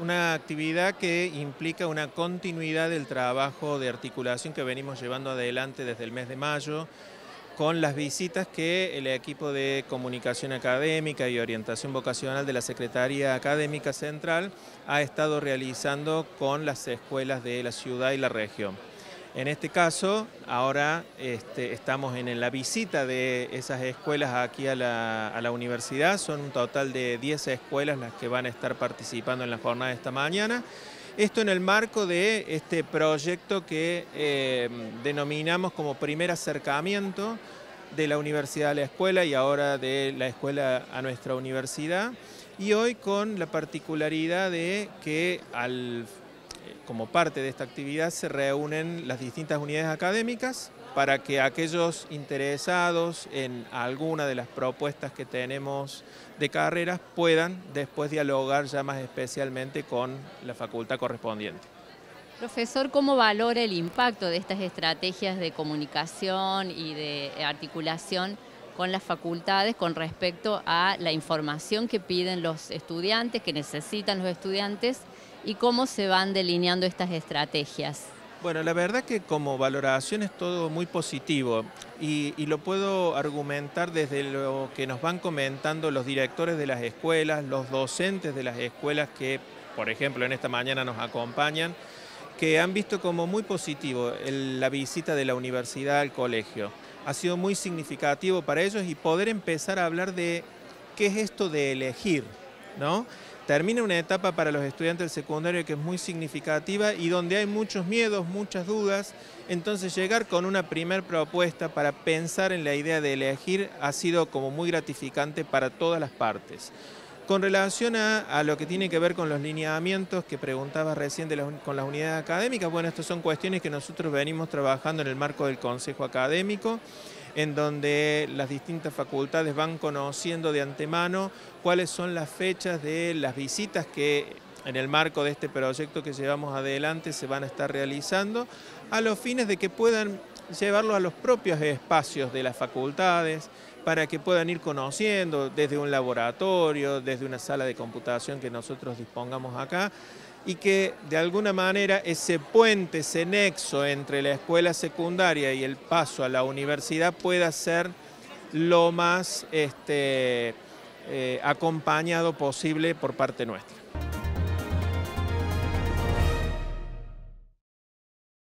una actividad que implica una continuidad del trabajo de articulación que venimos llevando adelante desde el mes de mayo con las visitas que el equipo de comunicación académica y orientación vocacional de la Secretaría Académica Central ha estado realizando con las escuelas de la ciudad y la región. En este caso, ahora este, estamos en la visita de esas escuelas aquí a la, universidad, son un total de 10 escuelas las que van a estar participando en la jornada de esta mañana. Esto en el marco de este proyecto que eh, denominamos como primer acercamiento de la universidad a la escuela y ahora de la escuela a nuestra universidad. Y hoy con la particularidad de que al, como parte de esta actividad se reúnen las distintas unidades académicas para que aquellos interesados en alguna de las propuestas que tenemos de carreras puedan después dialogar ya más especialmente con la facultad correspondiente. Profesor, ¿cómo valora el impacto de estas estrategias de comunicación y de articulación con las facultades con respecto a la información que piden los estudiantes, que necesitan los estudiantes, y cómo se van delineando estas estrategias? Bueno, la verdad que como valoración es todo muy positivo y, lo puedo argumentar desde lo que nos van comentando los directores de las escuelas, los docentes de las escuelas que, por ejemplo, en esta mañana nos acompañan, que han visto como muy positivo la visita de la universidad al colegio. Ha sido muy significativo para ellos y poder empezar a hablar de qué es esto de elegir, ¿no? termina una etapa para los estudiantes del secundario que es muy significativa y donde hay muchos miedos, muchas dudas, entonces llegar con una primer propuesta para pensar en la idea de elegir ha sido como muy gratificante para todas las partes. Con relación a, lo que tiene que ver con los lineamientos que preguntaba recién con las unidades académicas, bueno, estas son cuestiones que nosotros venimos trabajando en el marco del Consejo Académico en donde las distintas facultades van conociendo de antemano cuáles son las fechas de las visitas que en el marco de este proyecto que llevamos adelante se van a estar realizando, a los fines de que puedan llevarlo a los propios espacios de las facultades, para que puedan ir conociendo desde un laboratorio, desde una sala de computación que nosotros dispongamos acá, y que de alguna manera ese puente, ese nexo entre la escuela secundaria y el paso a la universidad pueda ser lo más este, eh, acompañado posible por parte nuestra.